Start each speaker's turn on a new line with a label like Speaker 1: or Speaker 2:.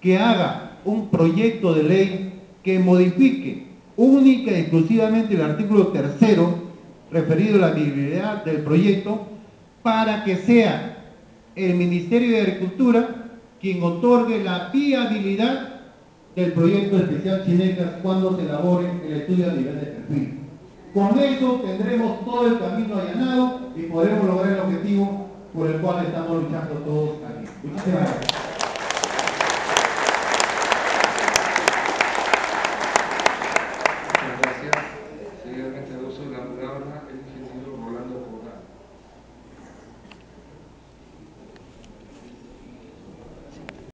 Speaker 1: que haga un proyecto de ley que modifique única y exclusivamente el artículo tercero referido a la viabilidad del proyecto para que sea el Ministerio de Agricultura quien otorgue la viabilidad del proyecto especial Chinecas cuando se elabore el estudio a nivel de perfil. Con eso tendremos todo el camino allanado y podremos lograr el objetivo por el cual estamos luchando todos aquí. Muchísimas gracias. uso la palabra el